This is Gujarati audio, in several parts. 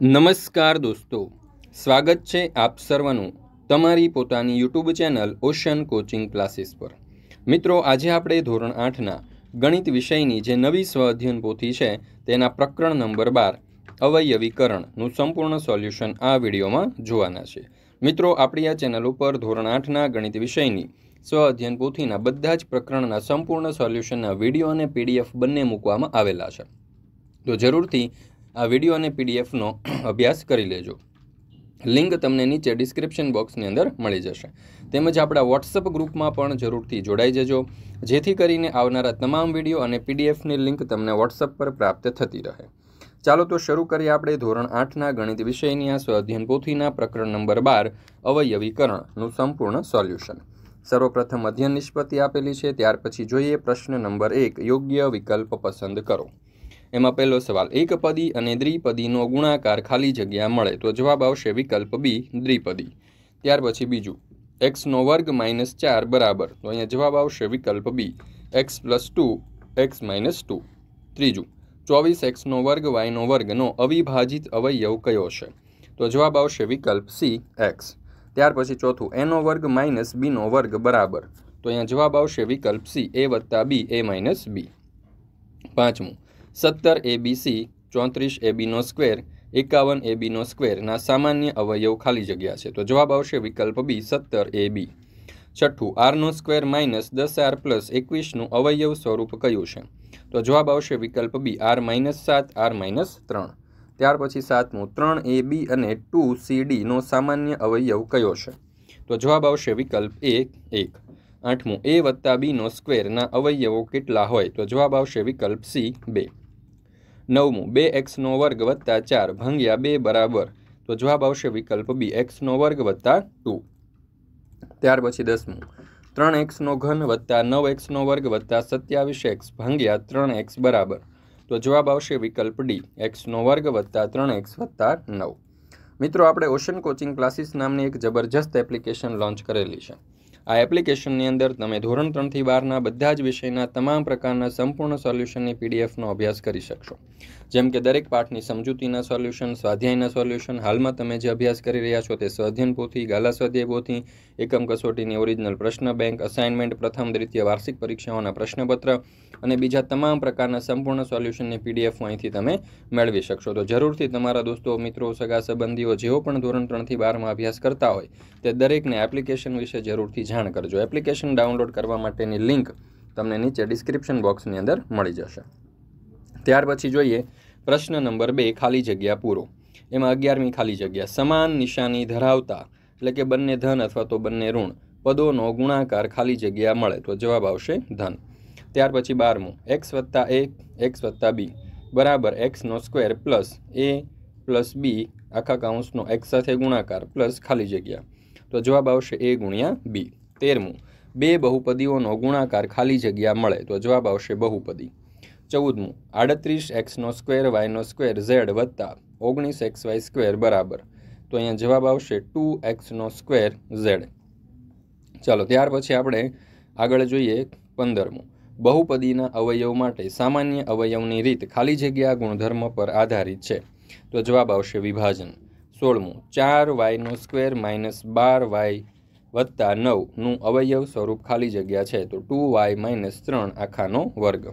નમસ્કાર દોસ્તો, સ્વાગત છે આપ સર્વનું તમારી પોતાની YouTube channel Ocean coaching classes પર. મિત્રો, આજે આપણે ધોરણ આઠના ગણિત વિષયની જે નવી સ્વ અધ્યયન પોથી છે, તેના પ્રકરણ નંબર બાર, અવયવીકરણનું સંપૂર્ણ સોલ્યુશન આ વિડીયોમાં જોવાના છે. મિત્રો, આપણી આ ચેનલ ઉપર ધોરણ આઠના ગણિત વિષયની સ્વ અધ્યયન પોથીના બધા જ પ્રકરણના સંપૂર્ણ સોલ્યુશનના વીડિયો અને પીડીએફ બંને મૂકવામાં આવેલા છે. તો જરૂરથી આ વીડિયો અને પીડીએફનો અભ્યાસ કરી લેજો. લિંક તમને નીચે ડિસ્ક્રિપ્શન બોક્સની અંદર મળી જશે. તેમજ આપણા વોટ્સઅપ ગ્રુપમાં પણ જરૂરથી જોડાઈ જજો. જેથી કરીને આવનારા તમામ વીડિયો અને પીડીએફની લિંક તમને વોટ્સઅપ પર પ્રાપ્ત થતી રહે. ચાલો તો શરૂ કરીએ આપણે ધોરણ આઠના ગણિત વિષયની આ સ્વઅધ્યયન પોથીના પ્રકરણ નંબર બાર, અવયવીકરણનું સંપૂર્ણ સોલ્યુશન. સર્વપ્રથમ અધ્યયન નિષ્પત્તિ આપેલી છે. ત્યાર પછી જોઈએ પ્રશ્ન નંબર એક, યોગ્ય વિકલ્પ પસંદ કરો. એમાં પહેલો સવાલ, એક પદી અને દ્વિપદીનો ગુણાકાર ખાલી જગ્યા મળે તો જવાબ આવશે વિકલ્પ બી, દ્વિપદી. ત્યાર પછી બીજું એક્સનો વર્ગ માઇનસ ચાર બરાબર, તો અહીંયા જવાબ આવશે વિકલ્પ B X plus two X minus two. ત્રીજું, ચોવીસ એક્સનો વર્ગ વાયનો વર્ગનો અવિભાજિત અવયવ કયો છે? તો જવાબ આવશે વિકલ્પ સી એક્સ ત્યાર પછી ચોથું એનો વર્ગ માઇનસ બીનો વર્ગ બરાબર, તો અહીંયા જવાબ આવશે વિકલ્પ સી એ વત્તા બી એ માઇનસ બી પાંચમું સત્તર એ બીસી ચોત્રીસ એ બીનો સ્ક્વેર એકાવન એ બીનો સ્ક્વેરના સામાન્ય અવયવ ખાલી જગ્યા છે. તો જવાબ આવશે વિકલ્પ બી સત્તર એ બી છઠ્ઠું આરનો સ્ક્વેર માઇનસ દસ આર પ્લસ એકવીસનું અવયવ સ્વરૂપ કયું છે? તો જવાબ આવશે વિકલ્પ બી આર માઇનસ સાત આર માઇનસ ત્રણ. ત્યાર પછી સાતમું, ત્રણ એ બી અને ટુ સી ડીનો સામાન્ય અવયવ કયો છે? તો જવાબ આવશે વિકલ્પ એક એક. આઠમું એ વત્તા બીનો સ્ક્વેરના અવયવો કેટલા હોય? તો જવાબ આવશે વિકલ્પ સી બે. નવમું, બે એક્સનો વર્ગ વત્તા ચાર, ભંગ્યા બે બરાબર. તો જવાબ આવશે વિકલ્પ બી એક્સનો વર્ગ વત્તા ટુ. ત્યાર પછી દસમું, ત્રણ એક્સનો ઘન વત્તા નવ એક્સનો વર્ગ વત્તા સત્યાવીસ એક્સ, ભાંગ્યા ત્રણ એક્સ બરાબર. તો જવાબ આવશે વિકલ્પ ડી એક્સનો વર્ગ વત્તા ત્રણ એક્સ વત્તા નવ. મિત્રો, આપણે ઓશન કોચિંગ ક્લાસીસ નામની એક જબરજસ્ત એપ્લિકેશન લોન્ચ કરેલી છે. આ એપ્લિકેશનની અંદર તમે ધોરણ ત્રણથી બારના બધા જ વિષયના તમામ પ્રકારના સંપૂર્ણ સોલ્યુશનની પીડીએફનો અભ્યાસ કરી શકશો. જેમ કે દરેક પાઠની સમજૂતીના સોલ્યુશન, સ્વાધ્યાયના સોલ્યુશન, હાલમાં તમે જે અભ્યાસ કરી રહ્યા છો તે સ્વાધ્યન પોથી, ગાલા સ્વાધ્યાય પોથી, એકમ કસોટીની ઓરિજિનલ પ્રશ્ન બેંક, અસાઇનમેન્ટ, પ્રથમ દ્વિતીય વાર્ષિક પરીક્ષાઓના પ્રશ્નપત્ર અને બીજા તમામ પ્રકારના સંપૂર્ણ સોલ્યુશનની પીડીએફ અહીંથી તમે મેળવી શકશો. તો જરૂરથી તમારા દોસ્તો, મિત્રો, સગા સંબંધીઓ જેઓ પણ ધોરણ ત્રણથી બારમાં અભ્યાસ કરતા હોય તે દરેકને એપ્લિકેશન વિશે જરૂરથી જાણ કરજો. એપ્લિકેશન ડાઉનલોડ કરવા માટેની લિંક તમને નીચે ડિસ્ક્રિપ્શન બોક્સની અંદર મળી જશે. ત્યાર પછી જોઈએ પ્રશ્ન નંબર બે, ખાલી જગ્યા પૂરો. એમાં અગિયારમી ખાલી જગ્યા. સમાન, નિશાની, ધરાવતા એટલે કે બંને ધન અથવા તો બંને ઋણ. પદોનો ગુણાકાર ખાલી જગ્યા મળે તો જવાબ આવશે ધન. ત્યાર પછી બારમું. એક્સ વત્તા એ એક્સ વત્તા બી બરાબર એક્સનો square plus A plus B આખા કાઉન્સનો એક્સ સાથે ગુણાકાર પ્લસ ખાલી જગ્યા. તો જવાબ આવશે એ ગુણ્યા બી તેરમું, બે બહુપદીઓનો ગુણાકાર ખાલી જગ્યા મળે તો જવાબ આવશે બહુપદી. ચૌદમું, આડત્રીસ એક્સનો સ્ક્વેર વાયનો સ્ક્વેર ઝેડ વત્તા ઓગણીસ એક્સ વાય સ્ક્વેર બરાબર. તો અહીંયા જવાબ આવશે ટુ એક્સનો સ્ક્વેર ઝેડ. ચાલો, ત્યાર પછી આપણે આગળ જોઈએ પંદરમું. બહુપદીના અવયવ માટે સામાન્ય અવયવની રીત ખાલી જગ્યા ગુણધર્મ પર આધારિત છે. તો જવાબ આવશે વિભાજન. સોળમું, ચાર વાયનો સ્ક્વેર માઇનસ બાર વાય વત્તા નવનું અવયવ સ્વરૂપ ખાલી જગ્યા છે તો ટુ વાય માઇનસ ત્રણ આખાનો વર્ગ.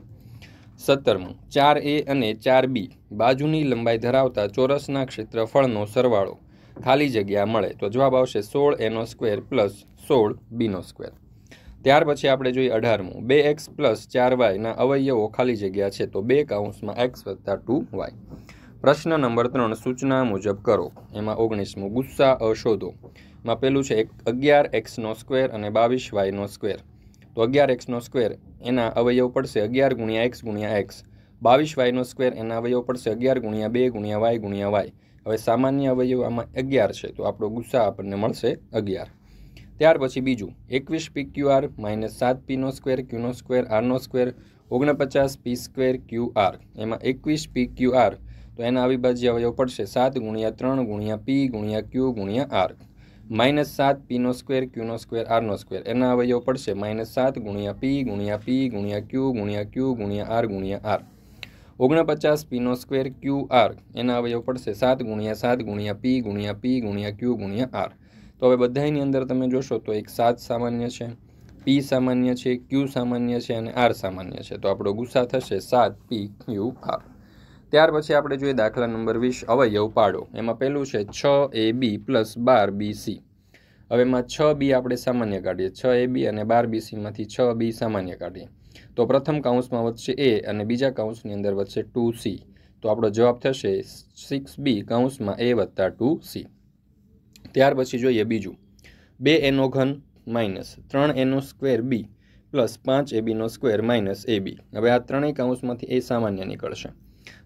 સત્તરમું, ચાર એ અને ચાર બી બાજુની લંબાઈ ધરાવતા ચોરસના ક્ષેત્રફળનો સરવાળો ખાલી જગ્યા મળે તો જવાબ આવશે સોળ એનો સ્ક્વેર પ્લસ સોળ બીનો સ્ક્વેર. ત્યાર પછી આપણે જોઈએ અઢારમું, બે એક્સ પ્લસ ચાર વાયના અવયવો ખાલી જગ્યા છે તો બે કાઉન્સમાં એક્સ વત્તા ટુ વાય. પ્રશ્ન નંબર ત્રણ, સૂચના મુજબ કરો. એમાં ઓગણીસમું, ગુસ્સા અશોધો. માં પેલું છે એક, અગિયાર એક્સનો સ્ક્વેર અને બાવીસ વાયનો સ્ક્વેર. તો અગિયાર એક્સનો સ્ક્વેર, એના અવયવ પડશે અગિયાર ગુણ્યા એક્સ ગુણ્યા એક્સ. બાવીસ વાયનો સ્ક્વેર, એના અવયવ પડશે અગિયાર ગુણ્યા બે ગુણ્યા વાય ગુણ્યા વાય. હવે સામાન્ય અવયવ આમાં અગિયાર છે, તો આપણો ગુસ્સા આપણને મળશે અગિયાર. ત્યાર પછી બીજું, એકવીસ પી ક્યુ આર માઇનસ સાત પીનો સ્ક્વેર ક્યુનો સ્ક્વેર આરનો સ્ક્વેર, ઓગણપચાસ પી સ્ક્વેર ક્યુ આર. એમાં એકવીસ પી ક્યુ આર તો એના અવિભાજ્ય અવયવ પડશે સાત ગુણ્યા ત્રણ ગુણ્યા પી ગુણ્યા ક્યુ ગુણ્યા આર. માઇનસ સાત પીનો સ્ક્વેર ક્યુનો સ્ક્વેર આરનો સ્ક્વેર. એના અવયવ પડશે માઇનસ સાત ગુણ્યા પી ગુણ્યા પી ગુણ્યા ક્યુ ગુણ્યા ક્યુ ગુણ્યા આર ગુણ્યા આર. ઓગણપચાસ પીનો સ્ક્વેર, ક્યુ આર. એના અવયવ પડશે સાત ગુણ્યા સાત ગુણ્યા પી ગુણ્યા પી ગુણ્યા ક્યુ ગુણ્યા આર. તો હવે બધાની અંદર તમે જોશો તો એક સાત સામાન્ય છે, પી સામાન્ય છે, ક્યુ સામાન્ય છે અને આર સામાન્ય છે. તો આપણો ગુસ્સા થશે સાત પી ક્યુ આર. ત્યાર પછી આપણે જોઈએ દાખલા નંબર વીસ, અવયવ પાડો. એમાં પહેલું છે છ એ બી પ્લસ બાર બી સી. હવે એમાં છ બી આપણે સામાન્ય કાઢીએ. છ એ બી અને બાર બી સીમાંથી છ બી સામાન્ય કાઢીએ. તો પ્રથમ કાઉન્સમાં વધશે એ અને બીજા કાઉન્સની અંદર વધશે ટુ સી. તો આપણો જવાબ થશે સિક્સ બી કાઉન્સમાં એ વત્તા ટુ સી. ત્યાર પછી જોઈએ બીજું. બે એનો ઘન માઇનસ ત્રણ એનો સ્ક્વેર બી પ્લસ પાંચ એ બીનો સ્ક્વેર માઇનસ એ બી. હવે આ ત્રણેય કાઉન્સમાંથી એ સામાન્ય નીકળશે.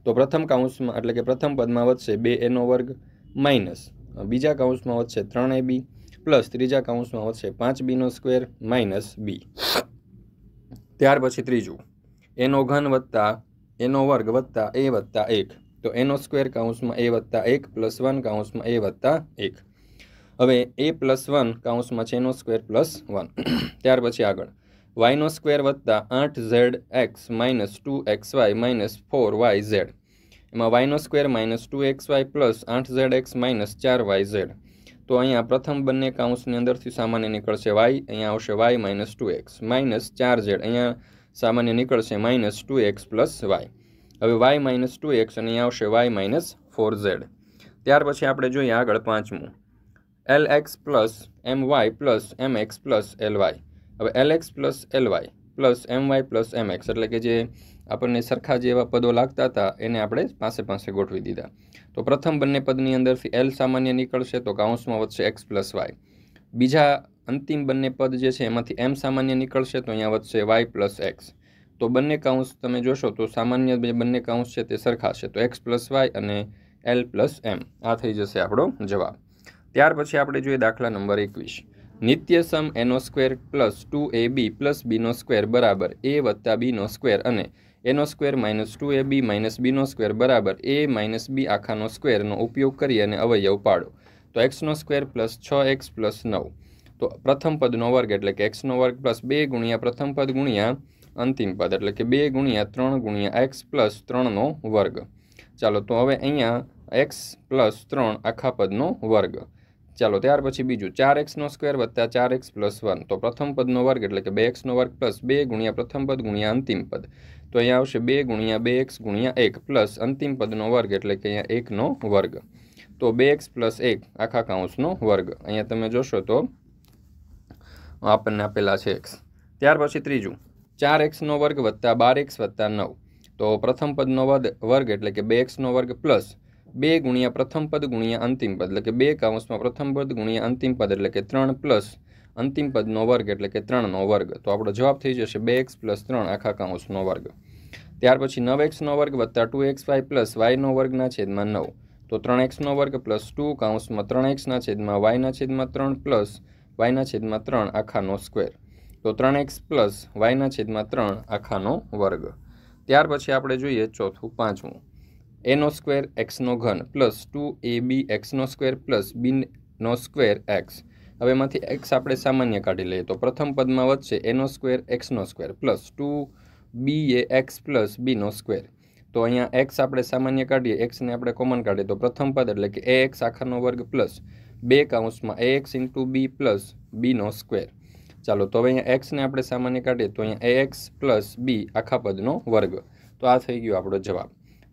તો પ્રથમ કાઉન્સમાં, એટલે કે પ્રથમ પદમાં વધશે બે એનો વર્ગ માઇનસ. બીજા કાઉન્સમાં વધશે ત્રણ એ બી પ્લસ ત્રીજા કાઉન્સમાં વધશે પાંચ બીનો સ્ક્વેર માઇનસ બી. ત્યાર પછી ત્રીજું. એનો ઘન વત્તા એનો વર્ગ વત્તા એ વત્તા એક. તો એનો સ્ક્વેર કાઉન્સમાં એ વત્તા એક પ્લસ વન કાઉન્સમાં એ વત્તા એક. હવે એ પ્લસ વન કાઉન્સમાં છે એનો સ્ક્વેર પ્લસ વન. ત્યાર પછી આગળ. વાયનો સ્ક્વેર વત્તા આઠ Z X minus two X Y minus four Y Z. એમાં વાયનો square minus two X Y plus આઠ ઝેડ એક્સ માઇનસ ચાર વાય ઝેડ. તો અહીંયા પ્રથમ બંને કાઉન્સની અંદરથી સામાન્ય નીકળશે વાય અહીંયા આવશે Y minus two X minus ચાર ઝેડ. અહીંયા સામાન્ય નીકળશે minus two X plus Y. હવે વાય માઇનસ ટુ એક્સ અને અહીંયા આવશે વાય માઇનસ ફોર ઝેડ. ત્યાર પછી આપણે જોઈએ આગળ પાંચમું. L X plus M Y plus M X plus L Y હવે L X plus L Y plus M Y plus M X એટલે કે જે આપણને સરખા જેવા પદો લાગતા હતા, એને આપણે પાસે પાસે ગોઠવી દીધા. તો પ્રથમ બંને પદની અંદરથી એલ સામાન્ય નીકળશે તો કાઉન્સમાં વધશે એક્સ પ્લસ વાય બીજા અંતિમ બંને પદ જે છે એમાંથી એમ સામાન્ય નીકળશે તો અહીંયા વધશે વાય પ્લસ એક્સ તો બંને કાઉન્સ તમે જોશો તો સામાન્ય જે બંને કાઉન્સ છે તે સરખા છે. તો એક્સ પ્લસ વાય અને એલ પ્લસ એમ આ થઈ જશે આપણો જવાબ. ત્યાર પછી આપણે જોઈએ દાખલા નંબર એકવીસ. નિત્યસમ એનો square plus two A B plus Bino square બરાબર એ વત્તા બીનો સ્ક્વેર અને એનો square minus two A B minus Bino square બરાબર એ માઇનસ બી આખાનો સ્ક્વેરનો ઉપયોગ કરી અને અવયવ પાડો. તો એક્સનો સ્ક્વેર પ્લસ છ એક્સ પ્લસ નવ. તો પ્રથમ પદનો વર્ગ એટલે કે એક્સનો વર્ગ પ્લસ બે ગુણ્યા પ્રથમ પદ ગુણ્યા અંતિમ પદ એટલે કે બે ગુણ્યા ત્રણ ગુણ્યા એક્સ પ્લસ ત્રણનો વર્ગ. ચાલો તો હવે અહીંયા એક્સ પ્લસ ત્રણ આખા પદનો વર્ગ. ચાલો ત્યાર પછી બીજું, ચાર એક્સનો સ્ક્વેર વત્તા ચાર એક્સ પ્લસ વન. તો પ્રથમ પદનો વર્ગ એટલે કે બે એક્સનો વર્ગ પ્લસ બે ગુણ્યા પ્રથમ પદ ગુણ્યા અંતિમ પદ. તો અહીંયા આવશે બે ગુણ્યા બે એક્સ ગુણ્યા એક પ્લસ અંતિમ પદનો વર્ગ એટલે કે અહીંયા એકનો વર્ગ. તો બે એક્સ પ્લસ એક, આખા કાઉન્સનો વર્ગ. અહીંયા તમે જોશો તો આપણને આપેલા છે એક્સ. ત્યાર પછી ત્રીજું, ચાર એક્સનો વર્ગ વત્તા બાર એક્સ વત્તા નવ. તો પ્રથમ પદનો વર્ગ એટલે કે બે એક્સનો વર્ગ પ્લસ બે ગુણ્યા પ્રથમ પદ ગુણ્યા અંતિમ પદ, એટલે કે બે કાઉન્સમાં પ્રથમ પદ ગુણ્યા અંતિમ પદ, એટલે કે ત્રણ પ્લસ અંતિમ પદનો વર્ગ, એટલે કે ત્રણનો વર્ગ. તો આપણો જવાબ થઈ જશે બે એક્સ પ્લસ ત્રણ આખા કાઉન્સનો વર્ગ. ત્યાર પછી નવ એક્સનો વર્ગ વત્તા ટુ એક્સ વાય પ્લસ વાયનો વર્ગના છેદમાં નવ. તો ત્રણ એક્સનો વર્ગ પ્લસ ટુ કાઉન્સમાં ત્રણ એક્સના છેદમાં વાયના છેદમાં ત્રણ પ્લસ વાયના છેદમાં ત્રણ આખાનો સ્ક્વેર. તો ત્રણ એક્સ પ્લસ વાયના છેદમાં ત્રણ આખાનો વર્ગ. ત્યાર પછી આપણે જોઈએ ચોથું પાંચમું. એનો સ્ક્વેર એક્સનો ઘન પ્લસ ટુ એ બી એક્સનો સ્ક્વેર પ્લસ બીનો સ્ક્વેર એક્સ હવે એમાંથી એક્સ આપણે સામાન્ય કાઢી લઈએ તો પ્રથમ પદમાં વધશે એનો square એક્સનો square plus two B A X plus Bino square તો અહીંયા એક્સ આપણે સામાન્ય કાઢીએ એક્સને આપણે કોમન કાઢીએ. તો પ્રથમ પદ એટલે કે એ એક્સ આખાનો વર્ગ પ્લસ બે કાઉન્સમાં A X into B plus Bino square ચાલો, તો હવે અહીંયા એક્સને આપણે સામાન્ય કાઢીએ તો અહીંયા એ એક્સ પ્લસ બી આખા પદનો વર્ગ. તો આ થઈ ગયો આપણો જવાબ.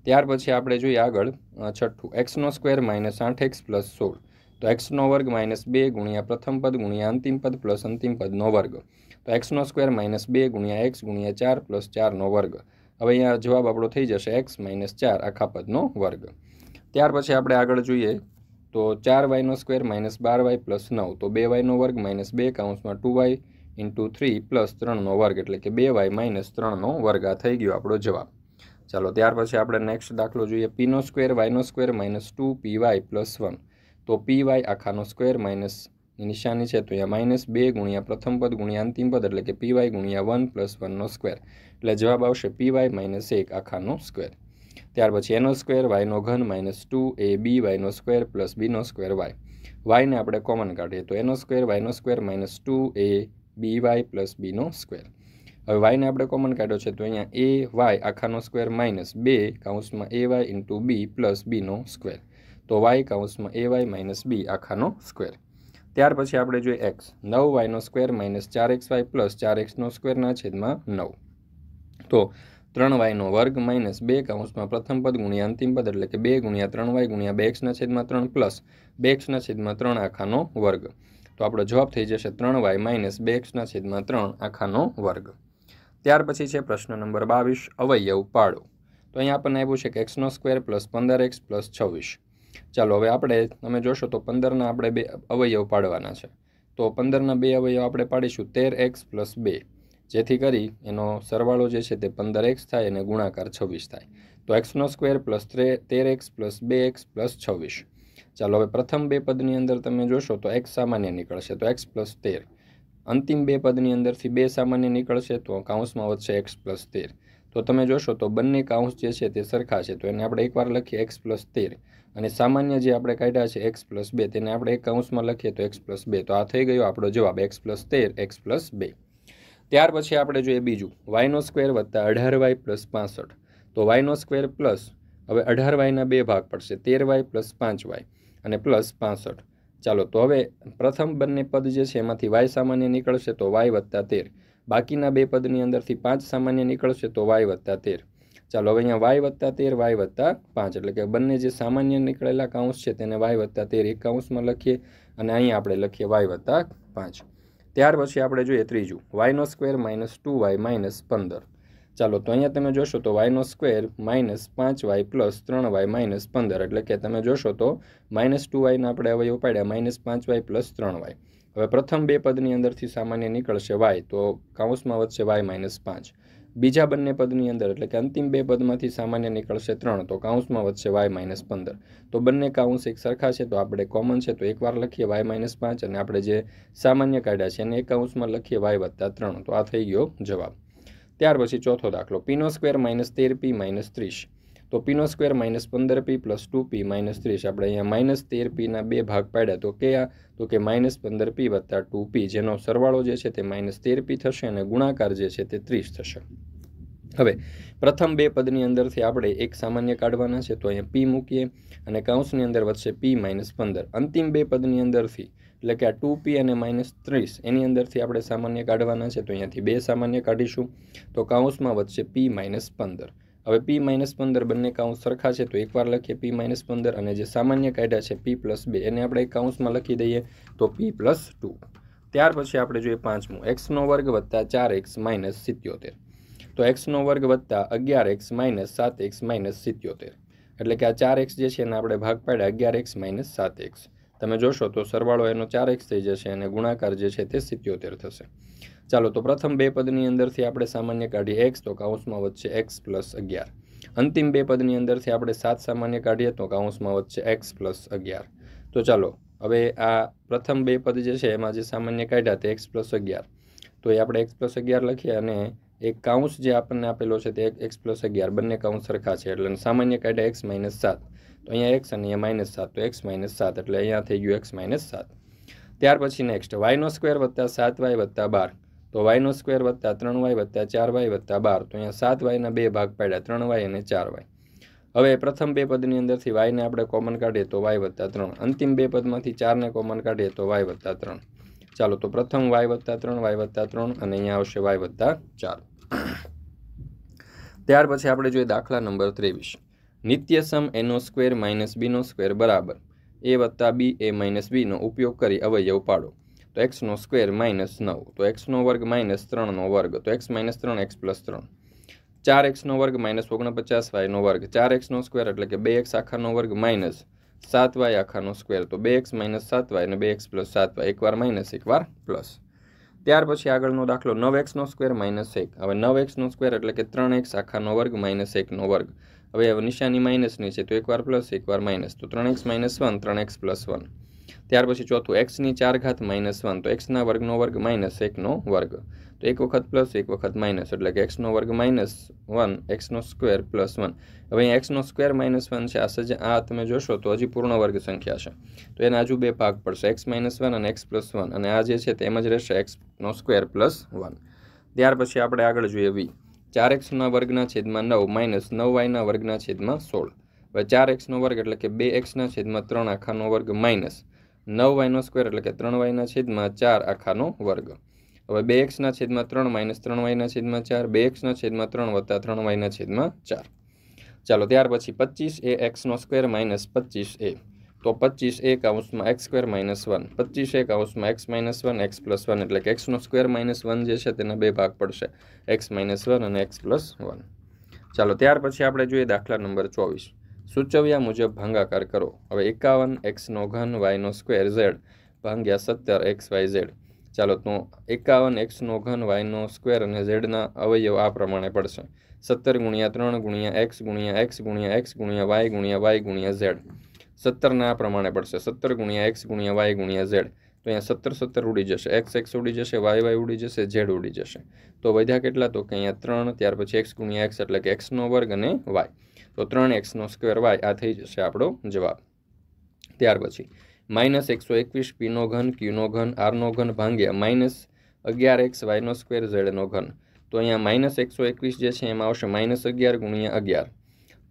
ત્યાર પછી આપણે જોઈએ આગળ છઠ્ઠું. એક્સનો સ્ક્વેર માઇનસ આઠ એક્સ પ્લસ સોળ. તો એક્સનો વર્ગ માઇનસ બે ગુણ્યા પ્રથમ પદ ગુણ્યા અંતિમ પદ પ્લસ અંતિમ પદનો વર્ગ. તો એક્સનો સ્ક્વેર માઇનસ બે ગુણ્યા એક્સ ગુણ્યા ચાર પ્લસ ચારનો વર્ગ. હવે અહીંયા જવાબ આપણો થઈ જશે એક્સ માઇનસ ચાર આખા પદનો વર્ગ. ત્યાર પછી આપણે આગળ જોઈએ, તો ચાર વાયનો સ્ક્વેર માઇનસ બાર વાય પ્લસ નવ. તો બે વાયનો વર્ગ માઇનસ બે કાઉન્સમાં two Y into three plus ત્રણનો વર્ગ. એટલે કે બે વાય માઇનસ ત્રણનો વર્ગ. આ થઈ ગયો આપણો જવાબ. ચાલો, ત્યાર પછી આપણે નેક્સ્ટ દાખલો જોઈએ. પીનો square વાયનો square minus two P Y plus one તો પી વાય આખાનો સ્ક્વેર માઇનસ નિશાની છે, તો અહીંયા માઇનસ બે ગુણ્યા પ્રથમ પદ ગુણ્યા અંતિમ પદ, એટલે કે પી વાય ગુણ્યા વન પ્લસ વનનો સ્ક્વેર એટલે જવાબ આવશે પી વાય માઇનસ એક આખાનો સ્ક્વેર ત્યાર પછી એનો સ્ક્વેર વાયનો ઘન માઇનસ ટુ એ બી વાયનો સ્ક્વેર પ્લસ બીનો સ્ક્વેર વાય વાયને આપણે કોમન કાઢીએ, તો એનો square વાયનો square minus two A B Y plus Bino square હવે વાયને આપણે કોમન કાઢ્યો છે, તો અહીંયા એ વાય આખાનો સ્ક્વેર માઇનસ બે કાઉન્સમાં A Y into B plus Bino square તો વાય કાઉન્સમાં એ વાય માઇનસ બી આખાનો સ્ક્વેર ત્યાર પછી આપણે જોઈએ એક્સ નવ વાયનો સ્ક્વેર માઇનસ ચાર એક્સ વાય પ્લસ ચાર એક્સનો સ્ક્વેરના છેદમાં નવ. તો ત્રણ વાયનો વર્ગ માઇનસ બે કાઉન્સમાં પ્રથમ પદ ગુણ્યા અંતિમ પદ એટલે કે બે ગુણ્યા ત્રણ વાય ગુણ્યા બે એક્સના છેદમાં ત્રણ પ્લસ બે એક્સના છેદમાં ત્રણ આખાનો વર્ગ. તો આપણો જવાબ થઈ જશે ત્રણ વાય માઇનસ બે એક્સના છેદમાં ત્રણ આખાનો વર્ગ. ત્યાર પછી છે પ્રશ્ન નંબર બાવીસ, અવયવ પાડો. તો અહીંયા આપણને આવ્યું છે કે એક્સનો સ્ક્વેર પ્લસ પંદર એક્સ પ્લસ છવ્વીસ. ચાલો, હવે આપણે, તમે જોશો તો પંદરના આપણે બે અવયવ પાડવાના છે. તો પંદરના બે અવયવ આપણે પાડીશું તેર એક્સ પ્લસ બે. જેથી કરી એનો સરવાળો જે છે તે પંદર એક્સ થાય અને ગુણાકાર છવ્વીસ થાય. તો એક્સનો સ્ક્વેર પ્લસ તેર એક્સ પ્લસ બે એક્સ પ્લસ છવ્વીસ. ચાલો, હવે પ્રથમ બે પદની અંદર તમે જોશો તો એક્સ સામાન્ય નીકળશે. તો એક્સ પ્લસ તેર. અંતિમ બે પદની અંદરથી બે સામાન્ય નીકળશે તો કાઉન્સમાં વધશે એક્સ પ્લસ તેર. તો તમે જોશો તો બંને કાઉન્સ જે છે તે સરખા છે. તો એને આપણે એકવાર લખીએ એક્સ પ્લસ તેર. અને સામાન્ય જે આપણે કાઢ્યા છે એક્સ પ્લસ બે, તેને આપણે એક કાઉન્સમાં લખીએ તો એક્સ પ્લસ બે. તો આ થઈ ગયો આપણો જવાબ એક્સ પ્લસ તેર, એક્સ પ્લસ બે. ત્યાર પછી આપણે જોઈએ બીજું. વાયનો સ્ક્વેર વત્તા અઢાર વાય પ્લસ પાસઠ. તો વાયનો સ્ક્વેર પ્લસ, હવે અઢાર વાયના બે ભાગ પડશે. તેર વાય પ્લસ પાંચ વાય અને પ્લસ પાસઠ. ચાલો, તો હવે પ્રથમ બંને પદ જે છે, એમાંથી વાય સામાન્ય નીકળશે તો વાય વત્તા તેર. બાકીના બે પદની અંદરથી પાંચ સામાન્ય નીકળશે તો વાય વત્તા તેર. ચાલો, હવે અહીંયા વાય વત્તા તેર, વાય વત્તા પાંચ. એટલે કે બંને જે સામાન્ય નીકળેલા કાઉન્સ છે, તેને વાય વત્તા તેર એક કાઉન્સમાં લખીએ અને અહીંયા આપણે લખીએ વાય વત્તા પાંચ. ત્યાર પછી આપણે જોઈએ ત્રીજું. વાયનો square minus two Y minus પંદર. ચાલો તો અહીંયા તમે જોશો તો વાયનો સ્ક્વેર માઇનસ પાંચ વાય પ્લસ ત્રણ વાય માઇનસ પંદર, એટલે કે તમે જોશો તો માઇનસ ટુ વાયના આપણે અવયવ પાડ્યા માઇનસ પાંચ વાય પ્લસ ત્રણ વાય હવે પ્રથમ બે પદની અંદરથી સામાન્ય નીકળશે વાય તો કાઉન્સમાં વધશે વાય માઇનસ પાંચ. બીજા બંને પદની અંદર, એટલે કે અંતિમ બે પદમાંથી સામાન્ય નીકળશે ત્રણ, તો કાઉન્સમાં વધશે વાય માઇનસ પંદર. તો બંને કાઉન્સ એક સરખા છે, તો આપણે કોમન છે, તો એકવાર લખીએ વાય માઇનસ પાંચ, અને આપણે જે સામાન્ય કાઢ્યા છે, એને એક કાઉન્સમાં લખીએ વાય વત્તા ત્રણ. તો આ થઈ ગયો જવાબ. ત્યાર પછી ચોથો દાખલો પીનો સ્ક્વેર માઇનસ તેર પી માઇનસ ત્રીસ. તો પીનો સ્ક્વેર માઇનસ પંદર P plus two P minus ત્રીસ. આપણે અહીંયા માઇનસ તેર પીના બે ભાગ પાડ્યા. તો કયા તો કે માઇનસ પંદર પી વત્તા ટુ પી જેનો સરવાળો જે છે તે માઇનસ તેર પી થશે અને ગુણાકાર જે છે તે ત્રીસ થશે. હવે, પ્રથમ બે પદની અંદરથી આપણે એક સામાન્ય કાઢવાના છે. તો અહીંયા પી મૂકીએ અને કાઉન્સની અંદર વધશે પી માઇનસ પંદર. અંતિમ બે પદની અંદરથી એટલે કે આ ટુ પી અને માઇનસ ત્રીસ, એની અંદરથી આપણે સામાન્ય કાઢવાના છે, તો અહીંયાથી બે સામાન્ય કાઢીશું. તો કાઉન્સમાં વધશે પી માઇનસ પંદર. હવે પી માઇનસ પંદર બંને કાઉન્સ સરખા છે, તો એકવાર લખીએ પી માઇનસ પંદર અને જે સામાન્ય કાઢ્યા છે, પી પ્લસ બે, એને આપણે કાઉન્સમાં લખી દઈએ, તો પી પ્લસ ટુ. ત્યાર પછી આપણે જોઈએ પાંચમું. એક્સનો વર્ગ વત્તા ચાર એક્સ માઇનસ સિત્યોતેર. તો એક્સનો વર્ગ વત્તા અગિયાર એક્સ માઇનસ સાત એક્સ માઇનસ સિત્યોતેર. એટલે કે આ ચાર એક્સ જે છે, એને આપણે ભાગ પાડ્યા અગિયાર એક્સ માઇનસ સાત એક્સ. તમે જોશો તો સરવાળો એનો ચાર એક્સ થઈ જશે અને ગુણાકાર જે છે તે સિત્યોતેર થશે. ચાલો તો પ્રથમ બે પદની અંદરથી આપણે સામાન્ય કાઢીએ એક્સ તો કાઉન્સમાં વધશે એક્સ પ્લસ અગિયાર. અંતિમ બે પદની અંદરથી આપણે સાત સામાન્ય કાઢીએ તો કાઉન્સમાં વધશે એક્સ પ્લસ અગિયાર. તો ચાલો, હવે આ પ્રથમ બે પદ જે છે એમાં જે સામાન્ય કાઢ્યા તે એક્સ પ્લસ અગિયાર. તો એ આપણે એક્સ પ્લસ અગિયાર લખીએ અને એક કાઉન્સ જે આપણને આપેલો છે તે એક્સ પ્લસ અગિયાર, બંને કાઉન્સ સરખા છે. એટલે સામાન્ય કાઢ્યા એક્સ માઇનસ સાત. તો અહીંયા એક્સ અને અહીંયા માઇનસ સાત. તો એક્સ માઇનસ સાત એટલે અહીંયા થઈ ગયું એક્સ માઇનસ સાત. ત્યાર પછી નેક્સ્ટ વાયનો સ્ક્વેર વત્તા સાત વાય વત્તા બાર. તો વાયનો સ્ક્વેર વત્તા ત્રણ વાય વત્તા ચાર વાય વત્તા બાર. તો અહીંયા સાત વાયના બે ભાગ પાડ્યા, ત્રણ વાય અને ચાર વાય હવે પ્રથમ બે પદની અંદરથી વાયને આપણે કોમન કાઢીએ તો વાય વત્તા ત્રણ. અંતિમ બે પદમાંથી ચારને કોમન કાઢીએ તો વાય વત્તા ત્રણ. ચાલો તો પ્રથમ વાય વત્તા ત્રણ વાય વત્તા ત્રણ અને અહીંયા આવશે વાય વત્તા ચાર. ત્યાર પછી આપણે જોઈએ દાખલા નંબર ત્રેવીસ. નિત્યસમ એનો સ્ક્વેર માઇનસ બીનો સ્ક્વેર બરાબર. એ વત્તા બી એ માઇનસ બીનો ઉપયોગ કરી અવયવ પાડો. તો એક્સનો સ્ક્વેર માઇનસ નવ. તો એક્સનો વર્ગ માઇનસ ત્રણનો વર્ગ. તો એક્સ માઇનસ ત્રણ એક્સ પ્લસ ત્રણ. ચાર એક્સનો વર્ગ માઇનસ ઓગણપચાસ વાયનો વર્ગ. ચાર એક્સનો સ્ક્વેર એટલે કે બે એક્સ આખાનો વર્ગ માઇનસ સાત વાય આખાનો સ્ક્વેર તો બે એક્સ માઇનસ સાત વાય અને બે એક્સ પ્લસ સાત વાય એકવાર માઇનસ એકવાર પ્લસ ત્યાર પછી આગળનો દાખલો, નવ એક્સનો સ્ક્વેર માઇનસ એક. હવે નવ એક્સનો સ્ક્વેર એટલે કે ત્રણ એક્સ આખાનો વર્ગ માઇનસ એકનો વર્ગ. હવે નિશાની માઇનસની છે, તો એકવાર પ્લસ એકવાર માઇનસ તો ત્રણ એક્સ માઇનસ વન ત્રણ એક્સ પ્લસ વન ત્યાર પછી ચોથું એક્સની ચાર ઘાત માઇનસ વન તો એક્સના વર્ગનો વર્ગ માઇનસ એકનો વર્ગ. તો એક વખત પ્લસ એક વખત માઇનસ એટલે કે એક્સનો વર્ગ માઇનસ વન એક્સનો સ્ક્વેર પ્લસ વન હવે અહીં એક્સનો સ્ક્વેર માઇનસ વન છે, આ સજ આ તમે જોશો તો હજી પૂર્ણ વર્ગ સંખ્યા છે. તો એના હજુ બે ભાગ પડશે એક્સ માઇનસ વન અને એક્સ પ્લસ વન અને આ જે છે તેમ જ રહેશે એક્સનો સ્ક્વેર પ્લસ વન ત્યાર પછી આપણે આગળ જોઈએ વી ચાર એક્સના વર્ગના છેદમાં નવ માઇનસ નવ વાયના વર્ગના છેદમાં સોળ. હવે ચાર એક્સનો વર્ગ એટલે કે બે એક્સના છેદમાં ત્રણ આખાનો વર્ગ માઇનસ નવ વાયનો સ્ક્વેર એટલે કે ત્રણ વાયના છેદમાં ચાર આખાનો વર્ગ. હવે બે એક્સના છેદમાં ત્રણ માઇનસ ત્રણ વાયના છેદમાં ચાર, બે એક્સના છેદમાં ત્રણ વત્તા ત્રણ વાયના છેદમાં ચાર. ચાલો ત્યાર પછી પચીસ એ એક્સનો સ્ક્વેર માઇનસ પચીસ એ. તો પચીસ એ કાઉન્સમાં એક્સ સ્ક્વેર માઇનસ વન પચીસ એ કાઉન્સમાં X minus one X plus one એટલે કે એક્સનો સ્ક્વેર માઇનસ વન જે છે તેના બે ભાગ પડશે. એક્સ માઇનસ વન અને એક્સ પ્લસ વન ચાલો ત્યાર પછી આપણે જોઈએ દાખલા નંબર ચોવીસ. સૂચવ્યા મુજબ ભાંગાકાર કરો. હવે એકાવન એક્સનો ઘન વાયનો સ્ક્વેર, ઝેડ. ભાંગ્યા સત્તર એક્સ, વાય, ઝેડ. ચાલો, તો એકાવન એક્સનો ઘન વાયનો સ્ક્વેર અને ઝેડના અવયવ આ પ્રમાણે પડશે. સત્તર ગુણ્યા ત્રણ ગુણ્યા એક્સ ગુણ્યા એક્સ ગુણ્યા એક્સ ગુણ્યા વાય ગુણ્યા વાય ગુણ્યા ઝેડ. સત્તરના આ પ્રમાણે પડશે. સત્તર ગુણ્યા એક્સ ગુણ્યા વાય ગુણ્યા ઝેડ. તો અહીંયા સત્તર સત્તર ઉડી જશે. એક્સ એક્સ ઉડી જશે, વાય વાય ઉડી જશે, ઝેડ ઉડી જશે. તો વધ્યા કેટલા? તો કે અહીંયા ત્રણ, ત્યાર પછી એક્સ ગુણ્યા એક્સ એટલે કે એક્સનો વર્ગ અને વાય. તો ત્રણ એક્સનો સ્ક્વેર વાય, આ થઈ જશે આપણો જવાબ. ત્યાર પછી, માઇનસ એકસો એકવીસ પીનો ઘન ક્યુનો ઘન આરનો ઘન ભાંગ્યા માઇનસ અગિયાર એક્સ વાયનો સ્ક્વેર ઝેડનો ઘન. તો અહીંયા માઇનસ એકસો એકવીસ જે છે એમાં આવશે માઇનસ અગિયાર ગુણ્યા અગિયાર.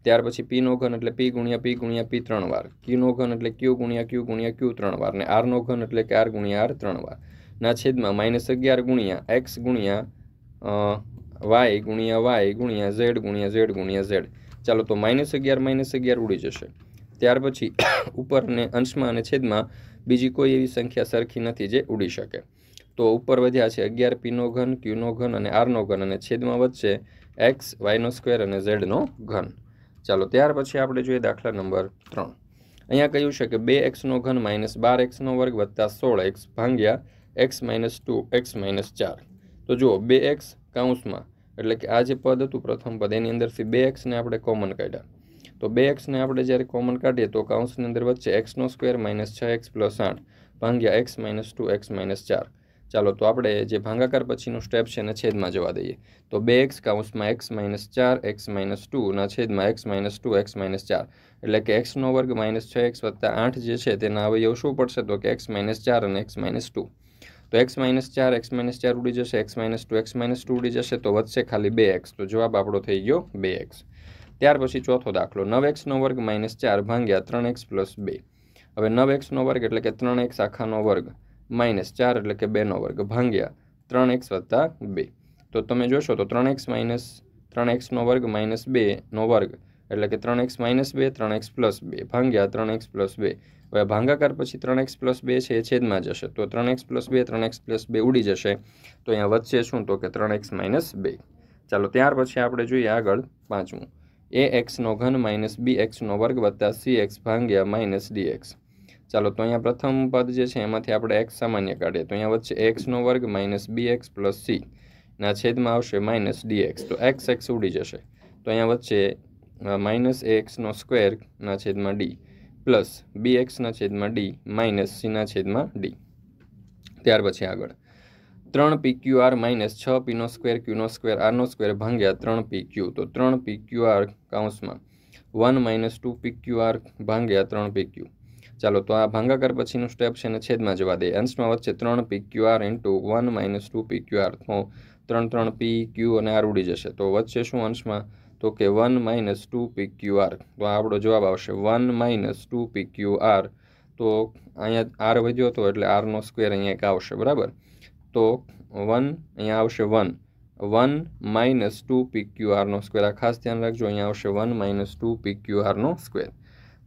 ત્યાર પછી પીનો ઘન એટલે પી ગુણ્યા પી ગુણ્યા પી ત્રણ વાર. ક્યુનો ઘન એટલે ક્યુ ગુણ્યા ક્યુ ગુણ્યા ક્યુ ત્રણ વાર. ને આરનો ઘન એટલે કે આર ગુણ્યા આર ત્રણ વાર. ના છેદમાં માઇનસ અગિયાર ગુણ્યા એક્સ ગુણ્યા વાય ગુણ્યા વાય ગુણ્યા ઝેડ ગુણ્યા ઝેડ ગુણ્યા ઝેડ. ચાલો તો માઇનસ અગિયાર માઇનસ અગિયાર ઉડી જશે. ત્યાર પછી ઉપર અને અંશમાં અને છેદમાં બીજી કોઈ એવી સંખ્યા સરખી નથી જે ઉડી શકે. તો ઉપર વધ્યા છે અગિયાર પીનો ઘન ક્યુનો ઘન અને આરનો ઘન અને છેદમાં વધશે એક્સ વાયનો સ્ક્વેર અને ઝેડનો ઘન. ચાલો ત્યાર પછી આપણે જોઈએ દાખલા નંબર ત્રણ. અહીંયા કહ્યું છે કે બે એક્સનો ઘન માઇનસ બાર એક્સનો વર્ગ વત્તા સોળ એક્સ ભાંગ્યા X minus two, X minus ચાર. તો જુઓ, બે એક્સ કાઉન્સમાં એટલે કે આ જે પદ હતું, પ્રથમ પદ, એની અંદરથી બે એક્સને આપણે કોમન કાઢ્યા. તો બે એક્સને આપણે જ્યારે કોમન કાઢીએ, તો કાઉન્સની અંદર વચ્ચે એક્સનો સ્ક્વેર માઇનસ છ એક્સ પ્લસ આઠ ભાંગ્યા X minus two X minus ચાર. ચાલો, તો આપણે જે ભાંગાકાર પછીનું સ્ટેપ છે એને છેદમાં જવા દઈએ. તો બે એક્સ કાઉન્સમાં એક્સ માઇનસ ચાર એક્સ માઇનસ ટુના છેદમાં X minus two X minus ચાર. એટલે કે એક્સનો વર્ગ માઇનસ છ એક્સ વત્તા આઠ જે છે, તેના અવયવ શું પડશે? તો કે એક્સ માઇનસ ચાર અને એક્સ માઇનસ ટુ તો એક્સ માઇનસ ચાર એક્સ માઇનસ ચાર ઉડી જશે X minus two X minus two ઉડી જશે, તો વધશે ખાલી બે એક્સ તો જવાબ આપણો થઈ ગયો બે એક્સ ત્યાર પછી ચોથો દાખલો, નવ એક્સનો વર્ગ માઇનસ ચાર ભાંગ્યા ત્રણ એક્સ પ્લસ બે. હવે નવ એક્સનો વર્ગ એટલે કે ત્રણ એક્સ આખાનો વર્ગ માઇનસ ચાર એટલે કે બેનો વર્ગ ભાંગ્યા ત્રણ એક્સ વત્તા બે. તો તમે જોશો તો ત્રણ એક્સ માઇનસ ત્રણ એક્સનો વર્ગ માઇનસ બેનો વર્ગ એટલે કે ત્રણ એક્સ માઇનસ બે, ત્રણ એક્સ પ્લસ બે ભાંગ્યા ત્રણ એક્સ પ્લસ બે. હવે ભાંગાકાર પછી ત્રણ એક્સ પ્લસ બે છે એ છેદમાં જશે. તો ત્રણ એક્સ પ્લસ બે, ત્રણ એક્સ પ્લસ બે ઉડી જશે. તો અહીંયા વચ્ચે શું? તો કે ત્રણ એક્સ માઇનસ બે. ચાલો ત્યાર પછી આપણે જોઈએ આગળ પાંચમું. એ એક્સનો ઘન માઇનસ બી એક્સનો વર્ગ વત્તા સી એક્સ ભાંગ્યા માઇનસ ડી એક્સ. ચાલો તો અહીંયા પ્રથમ પદ જે છે એમાંથી આપણે એક્સ સામાન્ય કાઢીએ. તો અહીંયા વચ્ચે એક્સનો વર્ગ minus B X plus C. ના છેદમાં આવશે માઇનસ ડી એક્સ. તો એક્સ એક્સ ઉડી જશે. તો અહીંયા વચ્ચે માઇનસ એ એક્સનો સ્ક્વેરના છેદમાં ડી. પ્લસ બી એક્સના છેદમાં ડી માઇનસ સીના છેદમાં ડી ત્યાર પછી આગળ. ત્રણ પી ક્યુ આર માઇનસ છ પીનો સ્ક્વેર ક્યુનો સ્ક્વેર આરનો સ્ક્વેર ભાંગ્યા ત્રણ પી ક્યુ તો ત્રણ પી Q R કાઉન્સમાં one minus two P Q R ભાંગ્યા ત્રણ પી ક્યુ ચાલો, તો આ ભાંગાકાર પછીનું સ્ટેપ છે એને છેદમાં જવા દે. અંશમાં વચ્ચે ત્રણ p q r into one minus two p q r તો ત્રણ ત્રણ પી ક્યુ અને આર ઉડી જશે. તો વચ્ચે શું અંશમાં? તો કે one minus two p q r. તો આપણો જવાબ આવશે one minus two p q r. તો અહીંયા આર વધ્યો હતો એટલે આરનો સ્ક્વેર અહીંયા એક આવશે, બરાબર? તો વન અહીંયા આવશે one. One minus two p q આરનો square. આ ખાસ ધ્યાન રાખજો, અહીંયા આવશે one minus two p q આરનો square.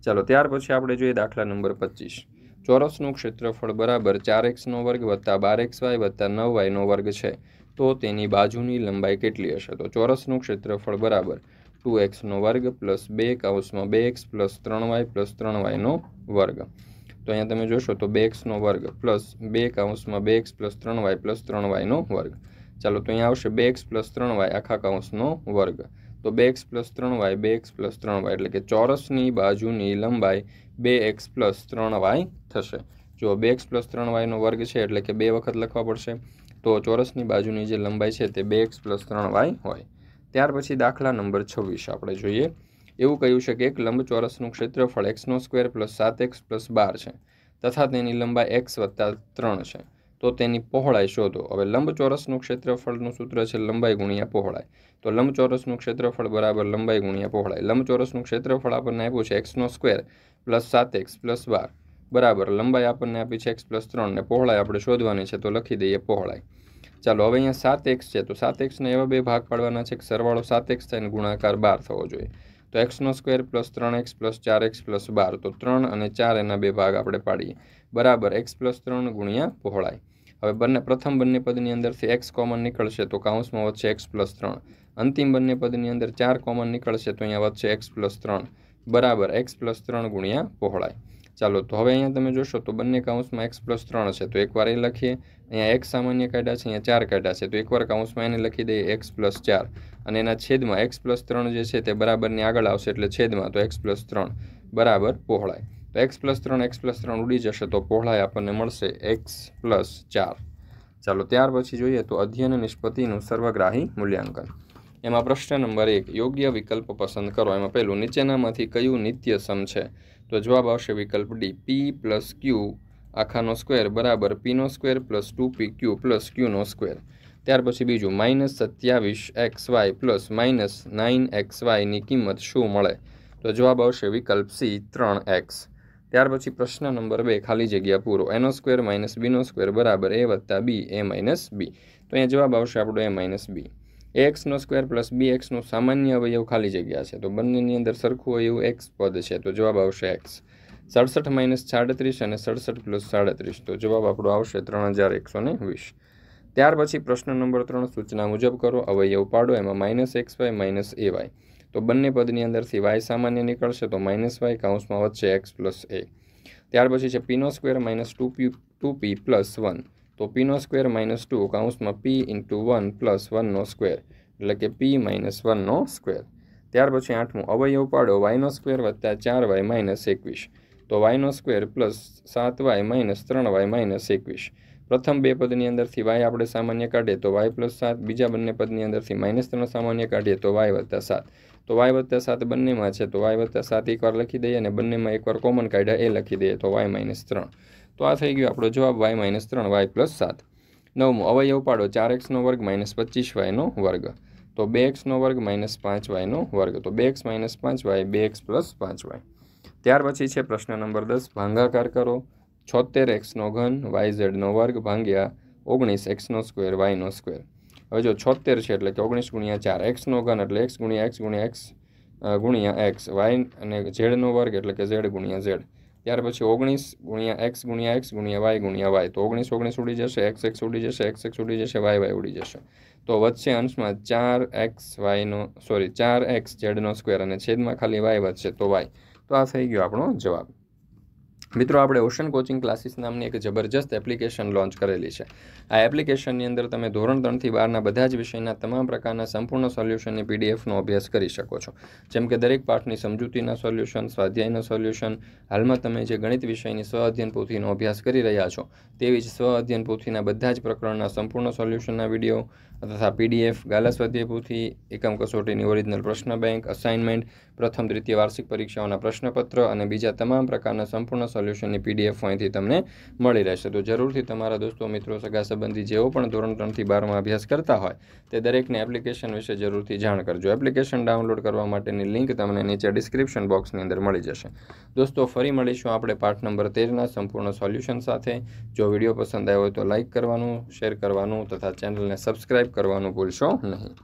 ચાલો, ત્યાર પછી આપણે જોઈએ દાખલા નંબર પચીસ. ચોરસનું ક્ષેત્રફળ બરાબર ચાર એક્સનો વર્ગ વત્તા બાર એક્સ વાય વત્તા નવ વાયનો વર્ગ છે. તો તેની બાજુની લંબાઈ કેટલી હશે? તો ચોરસનું ક્ષેત્રફળ બરાબર ટુ એક્સનો વર્ગ પ્લસ બે કાઉસમાં બે એક્સ પ્લસ ત્રણ વાય પ્લસ ત્રણ વાયનો વર્ગ. તો અહીંયા તમે જોશો તો બે એક્સનો વર્ગ પ્લસ બે કાઉસમાં બે એક્સ પ્લસ ત્રણ વાય પ્લસ ત્રણ વાયનો વર્ગ. ચાલો તો અહીંયા આવશે બે એક્સ પ્લસ ત્રણ વાય આખા કાઉન્સનો વર્ગ. તો બે એક્સ પ્લસ ત્રણ વાય, બે એક્સ પ્લસ ત્રણ વાય એટલે કે ચોરસની બાજુની લંબાઈ બે એક્સ પ્લસ ત્રણ વાય થશે. જો બે એક્સ પ્લસ ત્રણ વાયનો વર્ગ છે એટલે કે બે વખત લખવા પડશે. તો ચોરસની બાજુની જે લંબાઈ છે તે બે એક્સ પ્લસ ત્રણ વાય હોય. ત્યાર પછી દાખલા નંબર છવ્વીસ આપણે જોઈએ. એવું કહ્યું છે કે એક લંબચોરસનું ક્ષેત્રફળ એક્સનો સ્ક્વેર પ્લસ સાત એક્સ પ્લસ બાર છે તથા તેની લંબાઈ એક્સ વત્તા ત્રણ છે. તો તેની પહોળાઈ શોધો. હવે લંબચોરસનું ક્ષેત્રફળનું સૂત્ર છે લંબાઈ ગુણ્યા પહોળાઈ. તો લંબચોરસનું ક્ષેત્રફળ બરાબર લંબાઈ ગુણ્યા પહોળાઈ. લંબચોરસનું ક્ષેત્રફળ આપણને આપ્યું છે એક્સનો સ્ક્વેર પ્લસ સાત એક્સ પ્લસ બાર. બરાબર, લંબાઈ આપણને આપી છે એક્સ પ્લસ ત્રણ ને પહોળાઈ આપણે શોધવાની છે તો લખી દઈએ પહોળાઈ. ચાલો, હવે અહીંયા સાત એક્સ છે, તો સાત એક્સને એવા બે ભાગ પાડવાના છે કે સરવાળો સાત એક્સ થાય ને ગુણાકાર બાર થવો જોઈએ. તો એક્સનો સ્ક્વેર પ્લસ ત્રણ એક્સ પ્લસ ચાર એક્સ પ્લસ બાર, તો ત્રણ અને ચાર એના બે ભાગ આપણે પાડીએ. બરાબર એક્સ પ્લસ ત્રણ ગુણ્યા પહોળાઈ. હવે બંને, પ્રથમ બંને પદની અંદરથી એક્સ કોમન નીકળશે તો કાઉન્સમાં વધશે એક્સ પ્લસ ત્રણ. અંતિમ બંને પદની અંદર ચાર કોમન નીકળશે તો અહીંયા વધશે એક્સ પ્લસ ત્રણ. બરાબર એક્સ પ્લસ ત્રણ ગુણ્યા પહોળાઈ. ચાલો, તો હવે અહીંયા તમે જોશો, તો બંને કાઉન્સમાં એક્સ પ્લસ ત્રણ છે. તો એકવાર એ લખીએ, અહીંયા એક્સ સામાન્ય કાયદા છે, અહીંયા ચાર કાયદા છે. તો એકવાર કાઉન્સમાં એને લખી દઈએ એક્સ પ્લસ ચાર. અને એના છેદમાં એક્સ પ્લસ ત્રણ જે છે તે બરાબરની આગળ આવશે, એટલે છેદમાં તો એક્સ પ્લસ ત્રણ બરાબર પહોળાય. તો એક્સ પ્લસ ત્રણ એક્સ પ્લસ ત્રણ ઉડી જશે, તો પહોળાઈ આપણને મળશે એક્સ પ્લસ ચાર. ચાલો, ત્યાર પછી જોઈએ તો અધ્યયન નિષ્પત્તિનું સર્વગ્રાહી મૂલ્યાંકન. એમાં પ્રશ્ન નંબર એક, યોગ્ય વિકલ્પ પસંદ કરો. એમાં પહેલું, નીચેનામાંથી કયું નિત્ય સમ છે? તો જવાબ આવશે વિકલ્પ ડી પી પ્લસ ક્યુ આખાનો સ્ક્વેર બરાબર પીનો square plus two p q plus ક્યુનો square ત્યાર પછી બીજું માઇનસ સત્યાવીસ x y plus minus nine x વાયની કિંમત શું મળે? તો જવાબ આવશે વિકલ્પ સી, ત્રણ એક્સ. ત્યાર પછી પ્રશ્ન નંબર બે, ખાલી જગ્યા પૂરો. એનો સ્ક્વેર માઇનસ બીનો સ્ક્વેર બરાબર એ વત્તા બી એ માઇનસ બી તો અહીંયા જવાબ આવશે આપણો એ માઇનસ બી એક્સનો સ્ક્વેર પ્લસ બી એક્સનું સામાન્ય અવયવ ખાલી જગ્યા છે. તો બંનેની અંદર સરખું હોય એવું એક્સ પદ છે. તો જવાબ આવશે એક્સ. સડસઠ માઇનસ સાડત્રીસ અને સડસઠ પ્લસ સાડત્રીસ. તો જવાબ આપણો આવશે ત્રણ હજાર એકસો ને વીસ. ત્યાર પછી પ્રશ્ન નંબર ત્રણ સૂચના મુજબ કરો. અવયવ પાડો. એમાં minus x y, minus a y. તો બંને પદની અંદરથી વાય સામાન્ય નીકળશે. તો માઇનસ વાય કાઉન્સમાં વધશે એક્સ પ્લસ એ. ત્યાર પછી છે પીનો square minus two p two p plus one. તો પીનો સ્ક્વેર માઇનસ ટુ કાઉન્સમાં પી ઇન્ટુ વન પ્લસ વનનો સ્ક્વેર એટલે કે પી માઇનસ વનનો સ્ક્વેર ત્યાર પછી આઠમું, અવયવ પાડો વાયનો સ્ક્વેર વત્તા ચાર વાય માઇનસ એકવીસ. તો વાયનો સ્ક્વેર પ્લસ સાત વાય માઇનસ ત્રણ વાય માઇનસ એકવીસ. પ્રથમ બે પદની અંદરથી વાય આપણે સામાન્ય કાઢીએ તો વાય પ્લસ સાત. બીજા બંને પદની અંદરથી માઇનસ ત્રણ સામાન્ય કાઢીએ તો વાય વત્તા સાત. તો વાય વત્તા સાત બંનેમાં છે તો વાય વત્તા સાત એકવાર લખી દઈએ અને બંનેમાં એકવાર કોમન કાઢ્યા એ લખી દઈએ તો વાય માઇનસ ત્રણ. તો આ થઈ ગયો આપણો જવાબ વાય માઇનસ ત્રણ, વાય પ્લસ સાત. નવમું, અવયવ પાડો, ચાર એક્સનો વર્ગ માઇનસ પચીસ વાયનો વર્ગ. તો બે એક્સનો વર્ગ માઇનસ પાંચ વાયનો વર્ગ. તો બે એક્સ માઇનસ પાંચ વાય, બે એક્સ પ્લસ પાંચ વાય. ત્યાર પછી છે પ્રશ્ન નંબર દસ, ભાંગાકાર કરો. છોતેર એક્સનો ઘન, વાય ઝેડનો વર્ગ ભાંગ્યા ઓગણીસ એક્સનો સ્ક્વેર, વાયનો સ્ક્વેર. હવે જો છોતેર છે એટલે કે ઓગણીસ ગુણ્યા ચાર, એક્સનો ઘન એટલે એક્સ ગુણ્યા એક્સ ગુણ્યા એક્સ ગુણ્યા એક્સ, વાય અને ઝેડનો વર્ગ એટલે કે ઝેડ ગુણ્યા ઝેડ. ત્યાર પછી ઓગણીસ ગુણ્યા એક્સ ગુણ્યા એક્સ ગુણ્યા વાય ગુણ્યા વાય. તો ઓગણીસ ઓગણીસ ઉડી જશે, એક્સ એક્સ ઉડી જશે, એક્સ એક્સ ઉડી જશે, વાય વાય ઉડી જશે. તો વચ્ચે અંશમાં ચાર એક્સ વાયનો સોરી ચાર એક્સ ઝેડનો સ્ક્વેર અને છેદમાં ખાલી વાય વધશે તો વાય. તો આ થઈ ગયો આપણો જવાબ. મિત્રો, આપણે ઓશન કોચિંગ ક્લાસીસ નામની એક જબરજસ્ત એપ્લિકેશન લોન્ચ કરેલી છે. આ એપ્લિકેશનની અંદર તમે ધોરણ ત્રણથી બારના બધા જ વિષયના તમામ પ્રકારના સંપૂર્ણ સોલ્યુશનની પીડીએફનો અભ્યાસ કરી શકો છો. જેમ કે દરેક પાઠની સમજૂતીના સોલ્યુશન સ્વાધ્યાયના સોલ્યુશન હાલમાં તમે જે ગણિત વિષયની સ્વ અધ્યયન પોથીનો અભ્યાસ કરી રહ્યા છો, તેવી જ સ્વ અધ્યયન પોથીના બધા જ પ્રકરણના સંપૂર્ણ સોલ્યુશનના વીડિયો તથા પીડીએફ ગાલા સ્વાધ્યાય પોથી એકમ કસોટીની ઓરિજિનલ પ્રશ્ન બેંક અસાઇનમેન્ટ પ્રથમ, દ્વિતીય વાર્ષિક પરીક્ષાઓના પ્રશ્નપત્ર અને બીજા તમામ પ્રકારના સંપૂર્ણ સોલ્યુશનની પીડીએફ અહીંથી તમને મળી રહેશે. તો જરૂરથી તમારા દોસ્તો, મિત્રો, સગા સંબંધી જેઓ પણ ધોરણ ત્રણથી બારમાં અભ્યાસ કરતા હોય, તે દરેકને એપ્લિકેશન વિશે જરૂરથી જાણ કરજો. એપ્લિકેશન ડાઉનલોડ કરવા માટેની લિંક તમને નીચે ડિસ્ક્રિપ્શન બોક્સની અંદર મળી જશે. દોસ્તો, ફરી મળીશું આપણે પાઠ નંબર તેરના સંપૂર્ણ સોલ્યુશન સાથે. જો વીડિયો પસંદ આવ્યો હોય તો લાઇક કરવાનું શેર કરવાનું તથા ચેનલને કરવાનું ભૂલશો નહીં.